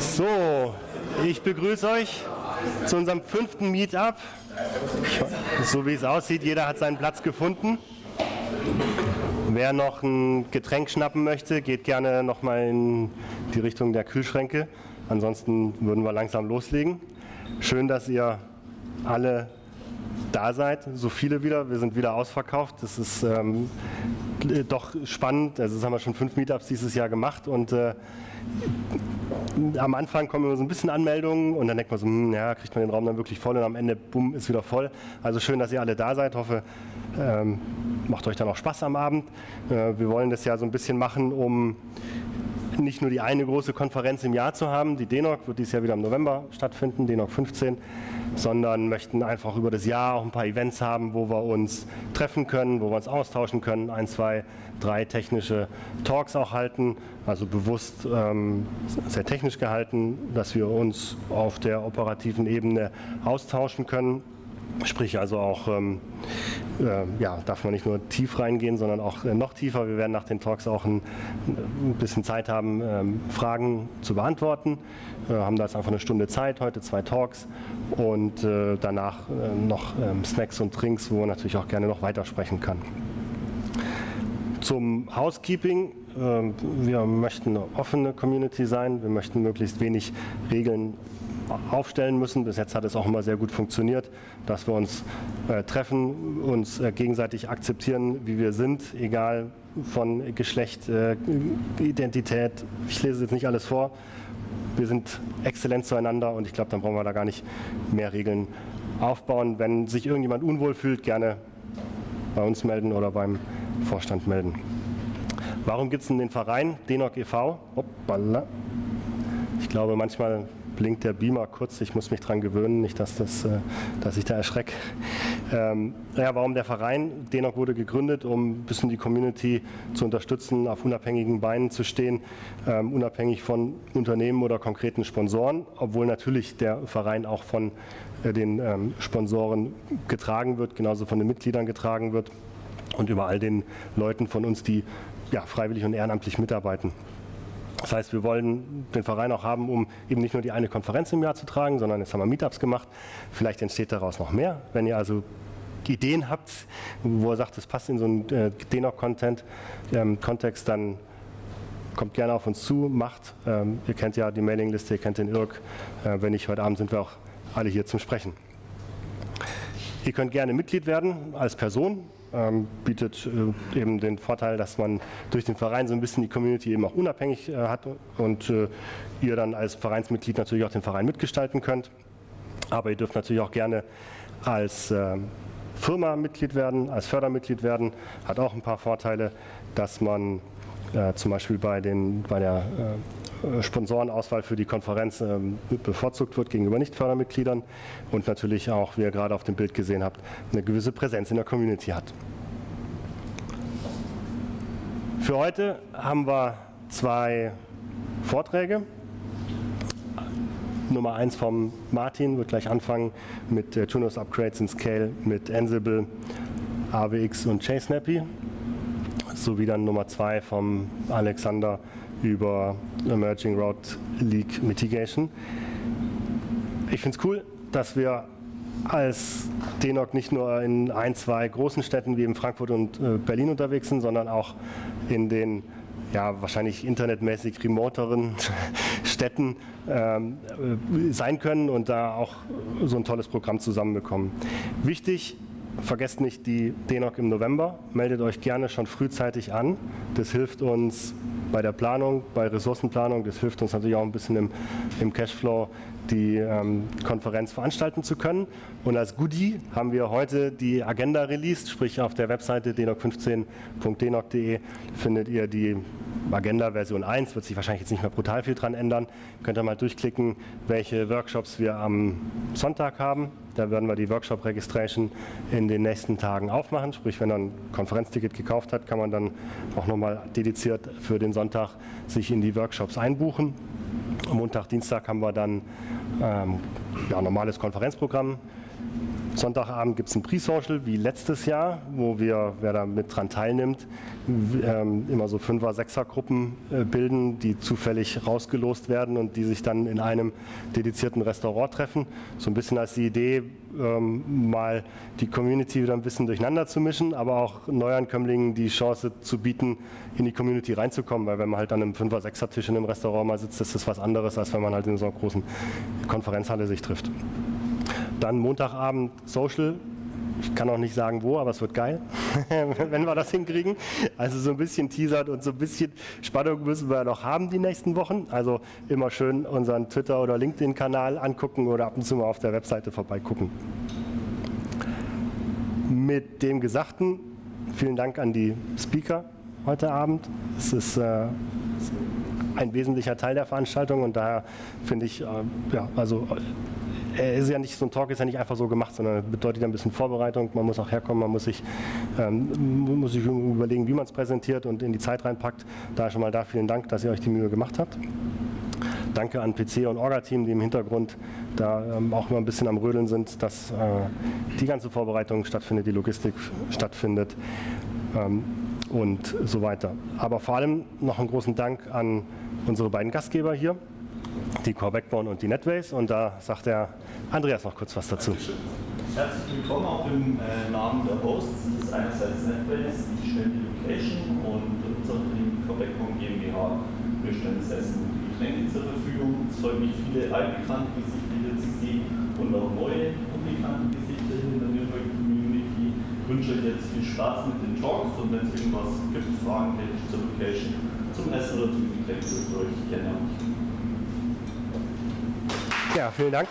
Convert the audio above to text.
So, ich begrüße euch zu unserem fünften Meetup. So wie es aussieht, jeder hat seinen Platz gefunden. Wer noch ein Getränk schnappen möchte, geht gerne nochmal in die Richtung der Kühlschränke. Ansonsten würden wir langsam loslegen. Schön, dass ihr alle da seid, so viele wieder. Wir sind wieder ausverkauft. Das ist ähm, doch spannend. Also das haben wir schon fünf Meetups dieses Jahr gemacht und äh, am Anfang kommen immer so ein bisschen Anmeldungen und dann denkt man so, hm, ja, kriegt man den Raum dann wirklich voll und am Ende, bumm, ist wieder voll. Also schön, dass ihr alle da seid. Hoffe, ähm, macht euch dann auch Spaß am Abend. Äh, wir wollen das ja so ein bisschen machen, um nicht nur die eine große Konferenz im Jahr zu haben, die DENOC wird dieses Jahr wieder im November stattfinden, DENOC 15, sondern möchten einfach über das Jahr auch ein paar Events haben, wo wir uns treffen können, wo wir uns austauschen können, ein, zwei, drei technische Talks auch halten, also bewusst ähm, sehr technisch gehalten, dass wir uns auf der operativen Ebene austauschen können Sprich also auch, ähm, äh, ja, darf man nicht nur tief reingehen, sondern auch äh, noch tiefer. Wir werden nach den Talks auch ein, ein bisschen Zeit haben, ähm, Fragen zu beantworten. Wir haben da jetzt einfach eine Stunde Zeit, heute zwei Talks und äh, danach äh, noch ähm, Snacks und Drinks, wo man natürlich auch gerne noch weitersprechen kann. Zum Housekeeping. Wir möchten eine offene Community sein. Wir möchten möglichst wenig Regeln aufstellen müssen. Bis jetzt hat es auch immer sehr gut funktioniert, dass wir uns äh, treffen, uns äh, gegenseitig akzeptieren, wie wir sind, egal von Geschlecht, äh, Identität. Ich lese jetzt nicht alles vor. Wir sind exzellent zueinander und ich glaube, dann brauchen wir da gar nicht mehr Regeln aufbauen. Wenn sich irgendjemand unwohl fühlt, gerne bei uns melden oder beim Vorstand melden. Warum gibt es denn den Verein DENOC e.V.? Ich glaube, manchmal blinkt der Beamer kurz. Ich muss mich daran gewöhnen, nicht, dass, das, äh, dass ich da erschrecke. Ähm, ja, warum der Verein? Denok wurde gegründet, um ein bisschen die Community zu unterstützen, auf unabhängigen Beinen zu stehen, ähm, unabhängig von Unternehmen oder konkreten Sponsoren, obwohl natürlich der Verein auch von äh, den ähm, Sponsoren getragen wird, genauso von den Mitgliedern getragen wird und über all den Leuten von uns, die ja, freiwillig und ehrenamtlich mitarbeiten. Das heißt, wir wollen den Verein auch haben, um eben nicht nur die eine Konferenz im Jahr zu tragen, sondern jetzt haben wir Meetups gemacht. Vielleicht entsteht daraus noch mehr. Wenn ihr also Ideen habt, wo ihr sagt, es passt in so einen äh, Denok-Kontext, ähm, dann kommt gerne auf uns zu, macht. Ähm, ihr kennt ja die Mailingliste, ihr kennt den IRC. Äh, wenn nicht, heute Abend sind wir auch alle hier zum Sprechen. Ihr könnt gerne Mitglied werden als Person ähm, bietet äh, eben den Vorteil, dass man durch den Verein so ein bisschen die Community eben auch unabhängig äh, hat und äh, ihr dann als Vereinsmitglied natürlich auch den Verein mitgestalten könnt. Aber ihr dürft natürlich auch gerne als äh, Firma Mitglied werden, als Fördermitglied werden. Hat auch ein paar Vorteile, dass man äh, zum Beispiel bei, den, bei der äh, Sponsorenauswahl für die Konferenz ähm, bevorzugt wird gegenüber Nicht-Fördermitgliedern und natürlich auch, wie ihr gerade auf dem Bild gesehen habt, eine gewisse Präsenz in der Community hat. Für heute haben wir zwei Vorträge. Nummer eins vom Martin wird gleich anfangen mit äh, Tunos Upgrades in Scale mit Ansible, AWX und JSnappy sowie dann Nummer zwei vom Alexander über Emerging Route Leak Mitigation. Ich finde es cool, dass wir als DENOC nicht nur in ein, zwei großen Städten wie in Frankfurt und äh, Berlin unterwegs sind, sondern auch in den ja, wahrscheinlich internetmäßig remoteren Städten ähm, äh, sein können und da auch so ein tolles Programm zusammenbekommen. Wichtig vergesst nicht die DENOC im November. Meldet euch gerne schon frühzeitig an. Das hilft uns bei der Planung, bei Ressourcenplanung. Das hilft uns natürlich auch ein bisschen im, im Cashflow, die ähm, Konferenz veranstalten zu können. Und als Goodie haben wir heute die Agenda released, sprich auf der Webseite denoc15.denoc.de findet ihr die Agenda Version 1, wird sich wahrscheinlich jetzt nicht mehr brutal viel dran ändern. Könnt ihr mal durchklicken, welche Workshops wir am Sonntag haben. Da werden wir die Workshop-Registration in den nächsten Tagen aufmachen. Sprich, wenn er ein Konferenzticket gekauft hat, kann man dann auch nochmal dediziert für den Sonntag sich in die Workshops einbuchen. Montag, Dienstag haben wir dann ähm, ja, normales Konferenzprogramm Sonntagabend gibt es ein Pre-Social wie letztes Jahr, wo wir, wer da mit dran teilnimmt, ähm, immer so Fünfer-, Sechser-Gruppen äh, bilden, die zufällig rausgelost werden und die sich dann in einem dedizierten Restaurant treffen. So ein bisschen als die Idee, ähm, mal die Community wieder ein bisschen durcheinander zu mischen, aber auch Neuankömmlingen die Chance zu bieten, in die Community reinzukommen, weil wenn man halt an einem Fünfer-, Sechser-Tisch in einem Restaurant mal sitzt, ist das was anderes, als wenn man halt in so einer großen Konferenzhalle sich trifft. Dann Montagabend Social. Ich kann auch nicht sagen wo, aber es wird geil, wenn wir das hinkriegen. Also so ein bisschen teasert und so ein bisschen Spannung müssen wir noch haben die nächsten Wochen. Also immer schön unseren Twitter- oder LinkedIn-Kanal angucken oder ab und zu mal auf der Webseite vorbeigucken. Mit dem Gesagten, vielen Dank an die Speaker heute Abend. Es ist äh, ein wesentlicher Teil der Veranstaltung und daher finde ich, äh, ja, also äh, ist ja nicht, so ein Talk ist ja nicht einfach so gemacht, sondern bedeutet ein bisschen Vorbereitung. Man muss auch herkommen, man muss sich, ähm, muss sich überlegen, wie man es präsentiert und in die Zeit reinpackt. Da schon mal da vielen Dank, dass ihr euch die Mühe gemacht habt. Danke an PC und Orga-Team, die im Hintergrund da ähm, auch immer ein bisschen am Rödeln sind, dass äh, die ganze Vorbereitung stattfindet, die Logistik stattfindet ähm, und so weiter. Aber vor allem noch einen großen Dank an unsere beiden Gastgeber hier die Core Backbone und die Netways. Und da sagt der Andreas noch kurz was dazu. Herzlich willkommen auch im äh, Namen der Hosts. Das ist einerseits Netways, die stellen die Location und unser Unternehmen Core Backbone GmbH. Wir stellen Essen und Getränke zur Verfügung. Es freut mich, viele altbekannte Gesichter hier zu sehen und auch neue unbekannte Gesichter in der Nürnberg Community. Ich wünsche euch jetzt viel Spaß mit den Talks und wenn es irgendwas gibt, Fragen zur Location, zum Essen oder zum Getränk, dürft ihr euch gerne. Ja, vielen Dank.